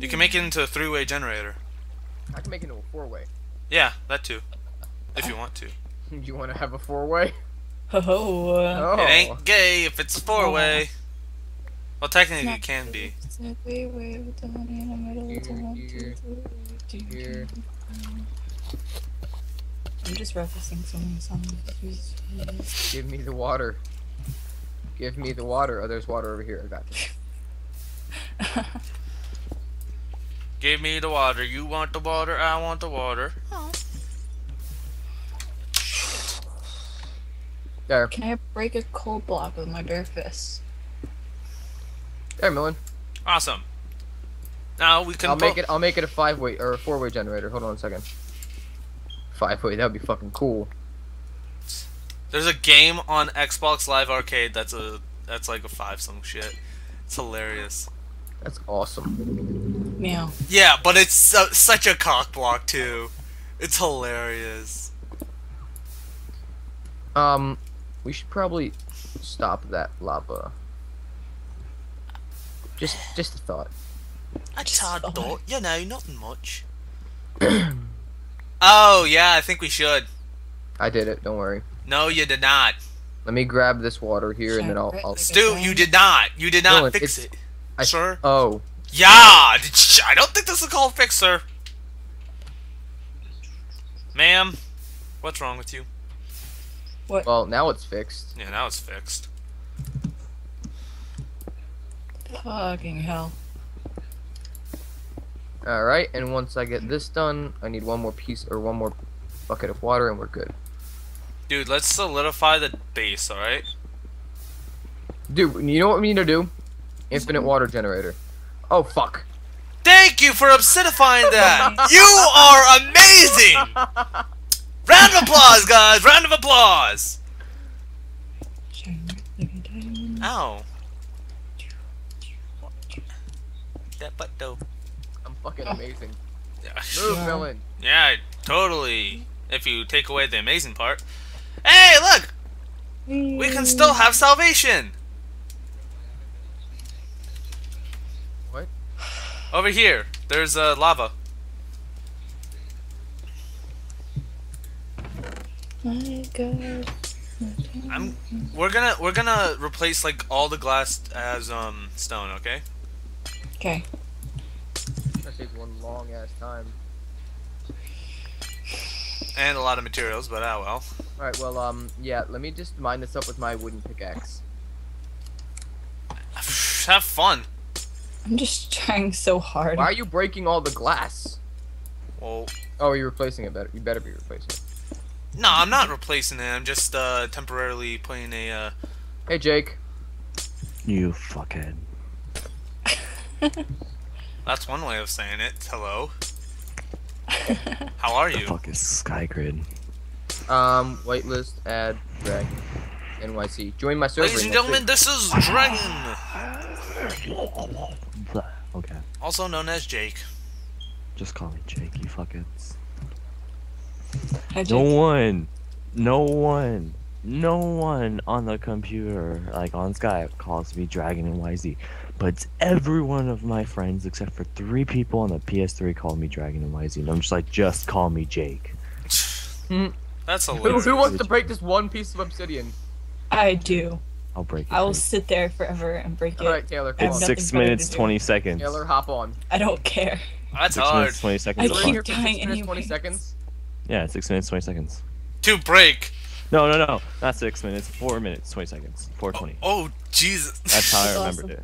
You can make it into a three-way generator. I can make it into a four-way. Yeah, that too. If you want to. you want to have a four-way? Oh. Oh. It ain't gay if it's four-way. Well, technically it can be. Here. I'm just referencing some songs. Give me the water. Give me the water. Oh, there's water over here. I got this. Give me the water. You want the water. I want the water. Oh. There. Can I break a cold block with my bare fists? There, Millen. Awesome. Now we can. I'll make it. I'll make it a five-way or a four-way generator. Hold on a second. Five-way. That would be fucking cool. There's a game on Xbox Live Arcade that's a that's like a five some shit. It's hilarious. That's awesome. Meow. Yeah, but it's su such a cock block too. It's hilarious. Um, we should probably stop that lava. Just, just a thought. I Just tried fine. thought, you know, nothing much. oh yeah, I think we should. I did it. Don't worry. No, you did not. Let me grab this water here, and then I'll. I'll Stoo, you did not. You did not Dylan, fix it, I- sir. oh, Yeah, I don't think this is called Fixer. Ma'am, what's wrong with you? What? Well, now it's fixed. Yeah, now it's fixed. Fucking hell. All right, and once I get this done, I need one more piece or one more bucket of water, and we're good. Dude, let's solidify the base, alright? Dude, you know what we need to do? Infinite water generator. Oh fuck. Thank you for obsidifying that! you are amazing! Round of applause, guys! Round of applause! Ow. That butt though. I'm fucking oh. amazing. Yeah, Move, Yeah. Millen. yeah, totally. If you take away the amazing part. Hey, look! We can still have salvation! Over here, there's uh, lava. My God. I'm. We're gonna we're gonna replace like all the glass as um stone, okay? Okay. That takes one long ass time. And a lot of materials, but ah well. All right, well, um, yeah. Let me just mine this up with my wooden pickaxe. Have fun. I'm just trying so hard. Why are you breaking all the glass? Well, Oh, you're replacing it. Better. You better be replacing it. no, I'm not replacing it. I'm just uh temporarily playing a uh. Hey, Jake. You fuckhead. That's one way of saying it. Hello. How are you? The you? fuck is Skygrid? Um, whitelist, add, drag, NYC. Join my server. Ladies and gentlemen, it. this is Dragon, Okay, also known as Jake. just call me Jake, you fuckheads. Hi, No one, no one, no one on the computer, like on Skype, calls me Dragon and YZ. But every one of my friends, except for three people on the PS3, call me Dragon and YZ. And I'm just like, just call me Jake. That's Who, hilarious. who wants to break this one piece of obsidian? I do. I'll break it. I will for sit there forever and break it. All right, Taylor, come on. It's six minutes, 20 seconds. Taylor, hop on. I don't care. That's Six hard. minutes, 20 seconds. I of We're in here keep for six dying minutes, 20 seconds. Yeah, six minutes, 20 seconds. To break. No, no, no, not six minutes. Four minutes, 20 seconds. 420. Oh Jesus. That's how I That's remembered awesome. it.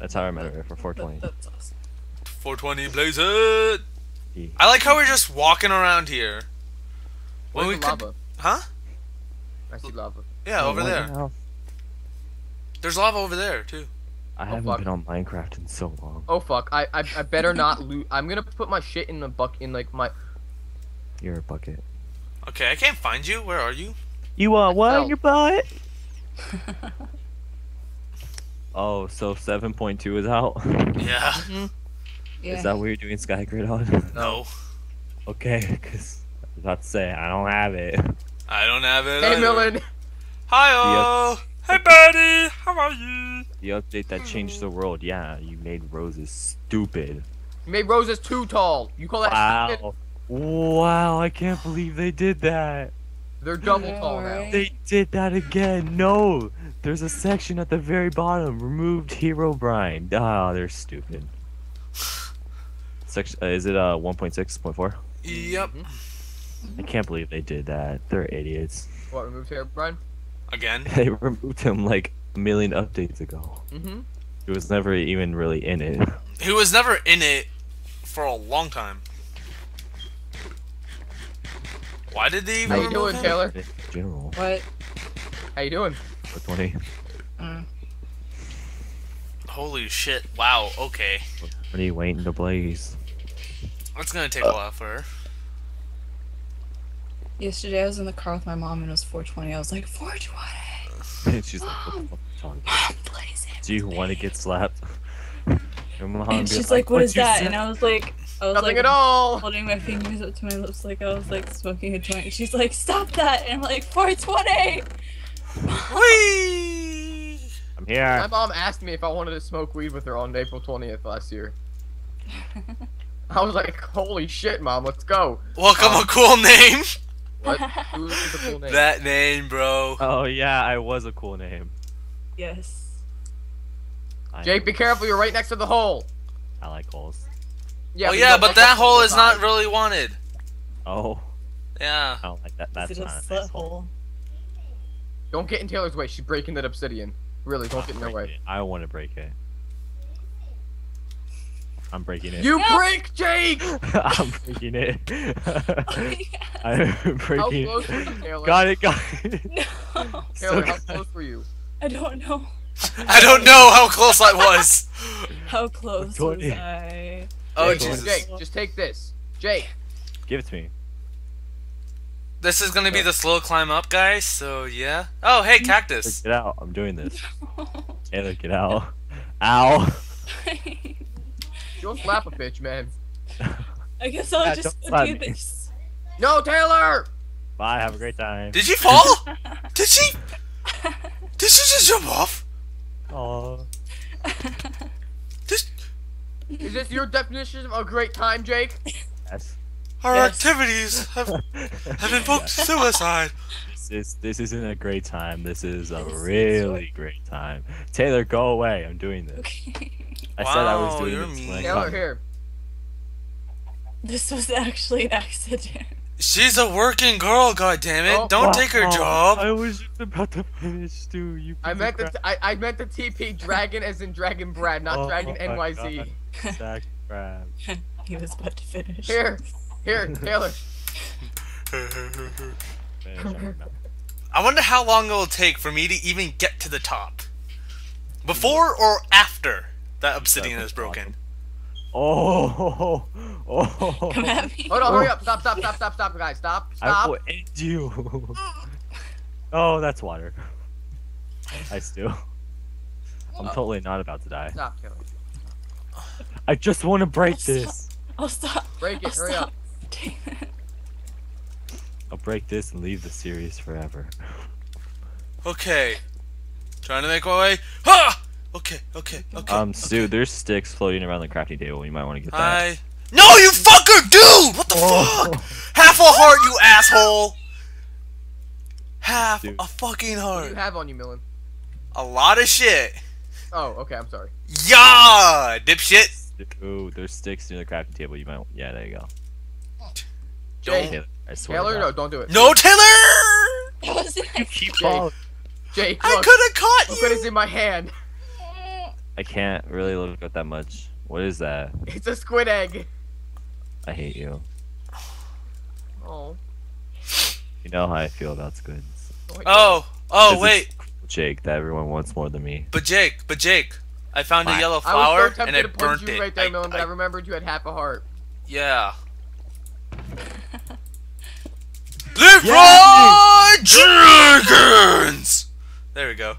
That's how I remember it for 420. That- that's awesome. 420 blaze it. Yeah. I like how we're just walking around here. When Where's we the could, lava? huh? I see lava. Yeah, Oh, over there. hell? There's lava over there too. I Oh, haven't fuck. been on Minecraft in so long. Oh fuck! I I, I better not loot. I'm gonna put my shit in the buck in like my. You're a bucket. Okay, I can't find you. Where are you? You uh what fell. your butt? Oh, so 7.2 is out. Yeah. Yeah. Is that what you're doing Skygrid on? No, okay, because I was about to say I don't have it. I don't have it. Hey either. Millen. Hi, Hey, buddy. How are you? The update that changed the world. Yeah, you made roses stupid. You made roses too tall. You call that stupid? Wow. Wow, I can't believe they did that. They're double Yeah, tall now. right. They did that again. No. There's a section at the very bottom. Removed Herobrine. Ah, they're stupid. Section, uh, is it uh 1.6.4? Yep. I can't believe they did that. They're idiots. What removed Hero Brian? Again. They removed him like a million updates ago. Mm-hmm. He was never even really in it. He was never in it for a long time. Why did they even How you remove doing, him? Taylor? In general, What? How you doing? for 20, Mm. Holy shit! Wow. Okay, 20 waiting to blaze. that's gonna take a while for her. Yesterday I was in the car with my mom and it was 420. I was like, 420. And she's like, what the fuck you talking about? Mom, please. Do you want to get slapped? Your mom And she's like, what "What'd that? say?" And I was like, I was Nothing like at all. holding my fingers up to my lips like I was like smoking a joint. She's like, stop that. And I'm like, 420. Whee! I'm here. My mom asked me if I wanted to smoke weed with her on April 20th last year. I was like, holy shit, mom, let's go. Welcome Um, a cool name. What? Who's the cool name? That name, bro. Oh yeah, I was a cool name. yes. I Jake, be careful, you're right next to the hole. I like holes. Yeah, oh we yeah, but like that hole is not really wanted. Oh, Yeah. I don't like that. That's Is it a not a slit nice hole. hole? Don't get in Taylor's way. She's breaking that obsidian. Really, don't get in her way. it. I want to break it. I'm breaking it. You No. break, Jake! I'm breaking it. Oh, yeah. I'm How breaking close it. you, Taylor? Got it, got it. No. Taylor, how close were you? I don't know. I don't know how close I was. How close was 20. I? Oh Jake, Jesus! Jake, just take this. Jake, Give it to me. This is gonna be the slow climb up, guys. So yeah. Oh hey, cactus. Get out. I'm doing this. Taylor, get out. Ow. Don't slap a bitch, man. I guess I'll Yeah, just don't go do me. this. No, Taylor! Bye. Have a great time. Did she fall? Did she? Did she just jump off? Oh. Did Is this your definition of a great time, Jake? Yes. our Yes. activities have, have invoked suicide? This is this isn't a great time. This is a This is really great time. Taylor, go away. I'm doing this. okay. I said I was Wow, doing you're this mean. Taylor, got- here. This was actually an accident. She's a working girl, goddammit. Oh, Don't take her Wow, job. I was just about to finish, too. You I meant of the I, I meant the TP Dragon as in Dragon Brad, not Oh Dragon my NYZ. crap. Sack crab. he was about to finish. Here, here, Taylor. Finish, I'm not- I wonder how long it will take for me to even get to the top. Before or after that obsidian is broken? Oh, oh, Come at me. Hold on, hurry up. Stop, stop, stop, stop, stop, guys. Stop, stop. I will end you. oh, that's water. I still. I'm totally not about to die. Stop, Taylor. I just want to break I'll stop. this. I'll stop. Break it, I'll hurry stop. up. Damn it. I'll break this and leave the series forever. Okay. Trying to make my way. Ha! Okay, okay, okay. Um, Stoo, there's sticks floating around the crafting table. You might want to get that. I. No, you fucker, dude! What the Oh. fuck? Half a heart, you asshole! Half Dude. a fucking heart. What do heart. you have on you, Millen? A lot of shit. Oh, okay, I'm sorry. Yeah, dipshit. Ooh, there's sticks near the crafting table. You might. Yeah, there you go. Jake, Taylor, I swear. Taylor, no, don't do it. No, Taylor! That wasn't You keep Jake. falling. Jake, I could have caught look what is in my hand. I can't really look at that much. What is that? It's a squid egg. I hate you. Oh. You know how I feel about squids. no, Oh, oh, wait. Jake, that everyone wants more than me. But Jake, but Jake, I found a yellow don't. I flower was so and I to punch burnt you it. right there, I- Millen, but I, I- remembered you had half a heart. yeah. Leeroy Yeah. Jenkins! There we go.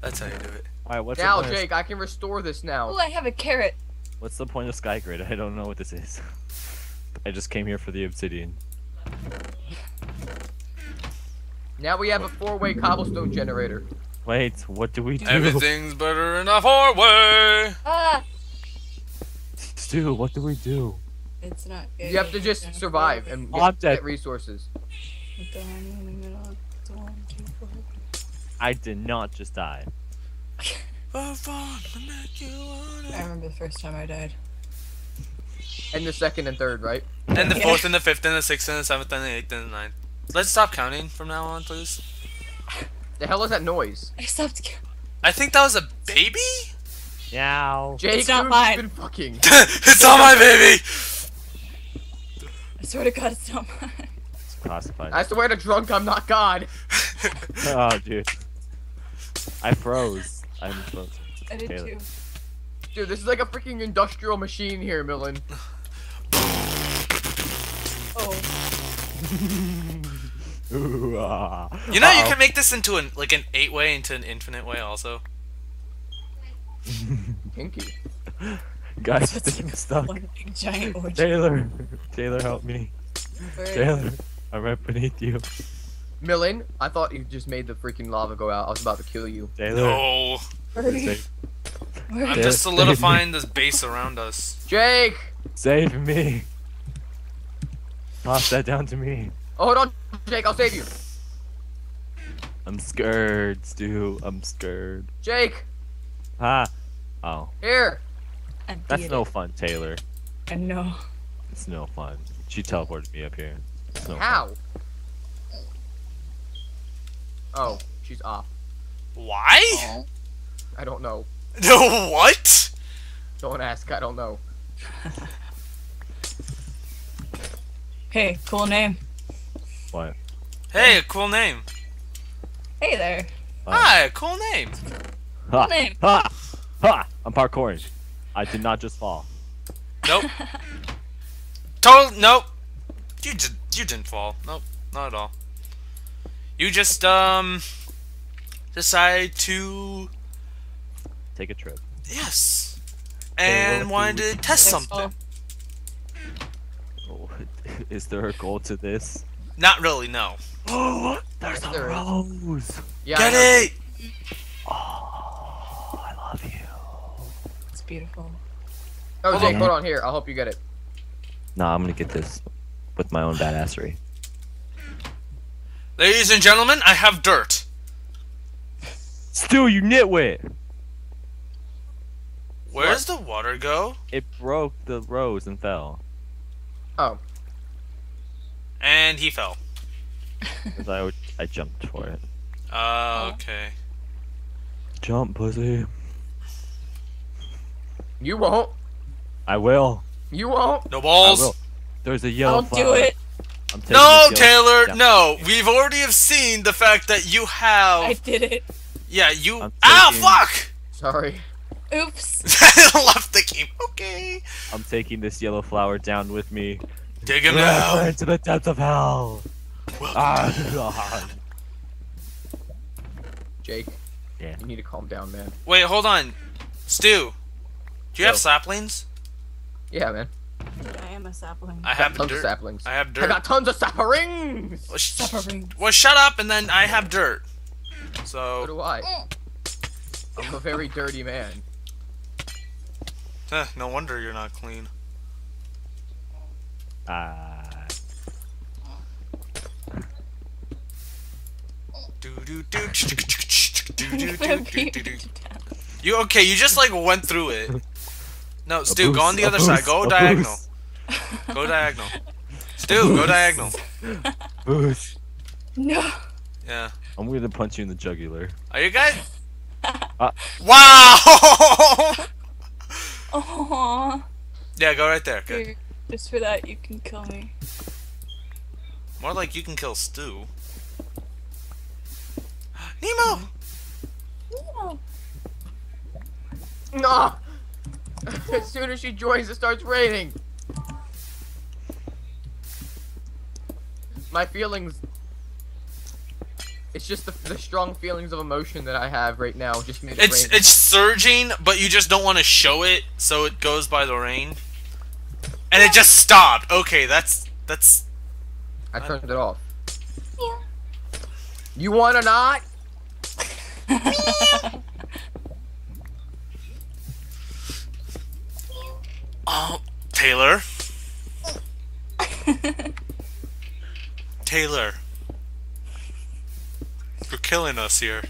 That's how you do it. Alright, what's now, the point of- Jake, I can restore this now. Oh, I have a carrot. What's the point of Skygrid? I don't know what this is. I just came here for the obsidian. Now we have a four-way cobblestone generator. Wait, what do we do? Everything's better in a four way. Ah, Stoo, what do we do? It's not good. You have to just survive and Oh, I'm get, get resources. Dawn in the middle, dawn, two, four. I did not just die. I remember the first time I died. And the second and third, right? And the Yeah. fourth and the fifth and the sixth and the seventh and the eighth and the ninth. Let's stop counting from now on, please. The hell is that noise? I stopped. ca- I think that was a baby? Meow. Jake, not who's mine. been fucking. it's not my baby! I swear to God, it's not mine. It's classified. I swear to drunk, I'm not God. oh, dude. I froze. I'm frozen. I did Taylor. too. Dude, this is like a freaking industrial machine here, Millen. Oh, Ooh, ah. You know, you Uh-oh. can make this into an like an eight way into an infinite way also. Kinky. Guys, That's I'm stuck. one big giant orgy. Taylor, Taylor, help me. Where- Taylor, I'm right beneath you. Millen, I thought you just made the freaking lava go out. I was about to kill you. Taylor, No. save, I'm Yeah, just solidifying this base around us. Jake! save me. Pass that down to me. Oh, hold on, Jake, I'll save you. I'm scared, Stoo. I'm scared. Jake, Ha. Oh, here. I that's beat no fun, Taylor. I know. It's no fun. She teleported me up here. It's no fun. How? Oh, she's off. Why? I don't know. No, what? Don't ask, I don't know. Hey, cool name. What? Hey, a cool name. Hey there. Oh. Hi, cool name. Ha! name. Ha! Ha! I'm parkouring. I did not just fall. Nope. Total. Nope. You just you didn't fall. Nope. Not at all. You just um decided to Take a trip. yes, and what wanted to test something. Oh, Is there a goal to this? Not really. No. Oh, there's Yes, a there is. rose. Yeah, Get it. Oh, I love you. It's beautiful. Oh, Hold Jake, on. hold on here. I'll help you get it. Nah, I'm gonna get this with my own badassery. Ladies and gentlemen, I have dirt. Still, you nitwit! Where does the water go? It broke the rose and fell. Oh, And he fell. 'Cause I, I jumped for it. Uh, okay. Jump, pussy. you won't. I will. You won't. No I balls. will. There's a yellow Don't do flower. it. I'm No, Taylor. Yeah. No, we've already have seen the fact that you have. I did it. yeah, you. I'm Ah, taking- fuck! Sorry. Oops. I Left the game. Okay. I'm taking this yellow flower down with me. Dig him Forever out. into the depths of hell. Ah, God. Jake. Yeah. You need to calm down, man. Wait, hold on. Stoo, do you have saplings? Yeah, man am a sapling. I have tons dirt. of saplings. I have dirt. I got tons of saplings. Well, sh well, shut up, and then I have dirt. So. What do I? I'm a very dirty man. Eh, no wonder you're not clean. You okay? You just like went through it. No, Stoo, go on the other side. Go diagonal. Go diagonal. Stoo, go diagonal. Boosh. No. Yeah. I'm gonna punch you in the jugular. Are you guys? Uh. Wow! Aww. yeah, go right there. Good. Here, Just for that, you can kill me. More like you can kill Stoo. Nemo! No. No. as soon as she joins, it starts raining. My feelings. It's just the, the strong feelings of emotion that I have right now. Just made it It's rain. it's surging, but you just don't want to show it, so it goes by the rain. And it just stopped. Okay, that's that's I turned it off. Yeah. You wanna not? Oh, Taylor. Taylor. You're killing us here.